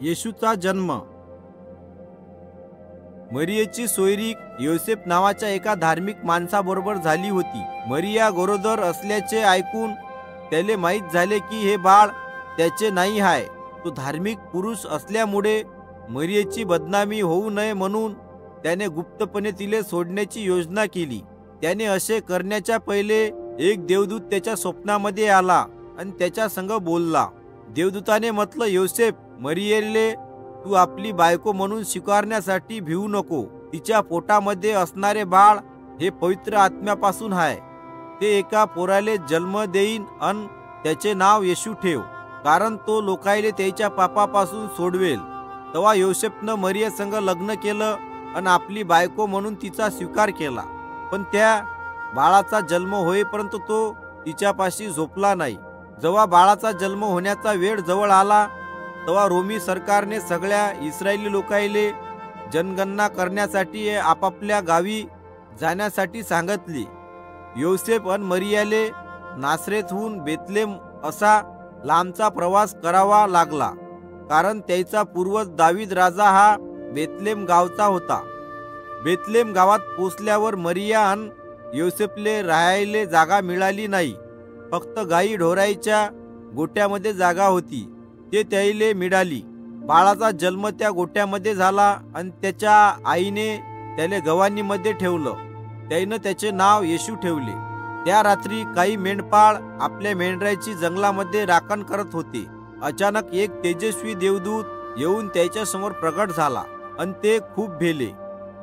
येशूचा जन्म. मरियेची सोयरीक योसेफ नावाच्या एका धार्मिक माणसाबरोबर झाली होती. मरिया गरोदर असल्याचे ऐकून त्याले माहीत झाले की हे बाळ त्याचे नाही आहे तो धार्मिक पुरुष असल्यामुळे मरियेची बदनामी होऊ नये म्हणून त्याने गुप्तपणे तिले सोडण्याची योजना केली. त्याने असे करण्याच्या पहिले एक देवदूत त्याच्या स्वप्नामध्ये आला आणि त्याच्या संग बोलला. देवदूताने म्हटलं योसेफ मरियेले तू आपली बायको म्हणून स्वीकारण्यासाठी भिवू नको. तिच्या पोटामध्ये असणारे बाळ हे पवित्र आत्म्यापासून आहे ते एका पोराले जन्म देईन अन त्याचे नाव येशू ठेव. कारण तो लोकायले त्याच्या पापापासून सोडवेल. तेव्हा योसेफनं मरिया संग लग्न केलं आणि आपली बायको म्हणून तिचा स्वीकार केला. पण त्या बाळाचा जन्म होईपर्यंत तो तिच्यापाशी झोपला नाही. जेव्हा बाळाचा जन्म होण्याचा वेळ जवळ आला तेव्हा रोमी सरकारने सगळ्या इस्रायली लोकायले जनगणना करण्यासाठी आपापल्या गावी जाण्यासाठी सांगितली. योसेफ अन मरियाले नासरेतहून बेतलेम असा लांबचा प्रवास करावा लागला कारण त्याचा पूर्वज दावीद राजा हा बेतलेम गावचा होता. बेतलेम गावात पोचल्यावर मरिया अन योसेफले राहायले जागा मिळाली नाही फक्त गाई ढोराईच्या गोट्यामध्ये जागा होती. ते त्याईले मिळाली. बाळाचा जन्म त्या गोट्यामध्ये झाला आणि त्याच्या आईने त्याले गव्हाणीमध्ये ठेवलं. त्याईनं त्याचे नाव येशू ठेवले. त्या रात्री काही मेंढपाळ आपल्या मेंढराची जंगलामध्ये राखण करत होते. अचानक एक तेजस्वी देवदूत येऊन त्याच्यासमोर प्रकट झाला आणि ते खूप भेले.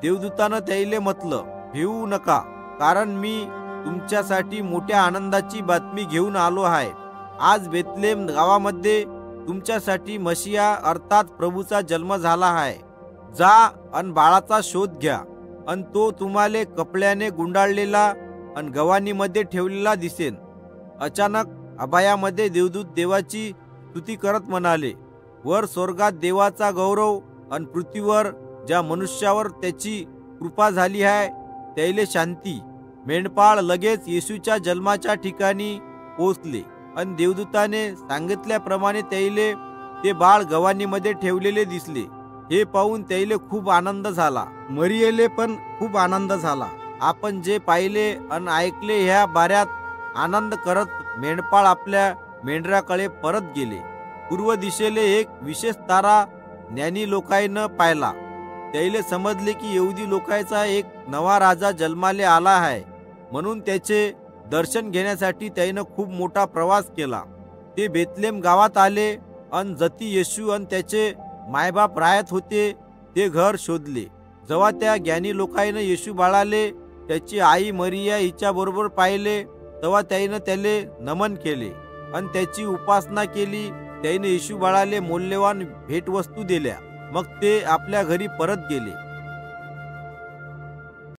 देवदूतानं त्याईले म्हटलं भिवू नका कारण मी तुमच्यासाठी मोठ्या आनंदाची बातमी घेऊन आलो आहे. आज बेतलेम गावामध्ये तुमच्यासाठी मशिया अर्थात प्रभूचा जन्म झाला आहे. जा अन बाळाचा शोध घ्या. अन तो तुम्हाला कपड्याने गुंडाळलेला अन गव्हाणीमध्ये ठेवलेला दिसेन. अचानक अभायामध्ये देवदूत देवाची स्तुती करत म्हणाले वर स्वर्गात देवाचा गौरव अन पृथ्वीवर ज्या मनुष्यावर त्याची कृपा झाली आहे त्याले शांती. मेंढपाळ लगेच येशूच्या जन्माच्या ठिकाणी पोचले आणि देवदूताने सांगितल्याप्रमाणे त्याईले ते बाळ गव्हाणीमध्ये ठेवलेले दिसले. हे पाहून त्याईले खूप आनंद झाला. मरियेले पण खूप आनंद झाला. आपण जे पाहिले आणि ऐकले ह्या बाऱ्यात आनंद करत मेंढपाळ आपल्या मेंढराकडे परत गेले. पूर्व दिशेले एक विशेष तारा ज्ञानी लोकायनं पाहिला. त्याईले समजले की येऊदी लोकायचा एक नवा राजा जन्माले आला आहे. म्हणून त्याचे दर्शन घेण्यासाठी त्यानं खूप मोठा प्रवास केला. ते बेतलेम गावात आले अन जती येशू अन त्याचे मायबाप राहत होते ते घर शोधले. जेव्हा त्या ज्ञानी लोकांनं येशू बाळाले त्याची आई मरिया हिच्या बरोबर पाहिले तेव्हा त्याईनं त्याले नमन केले. आणि त्याची उपासना केली त्याईनं येशू बाळाले मौल्यवान भेटवस्तू दिल्या. मग ते आपल्या घरी परत गेले.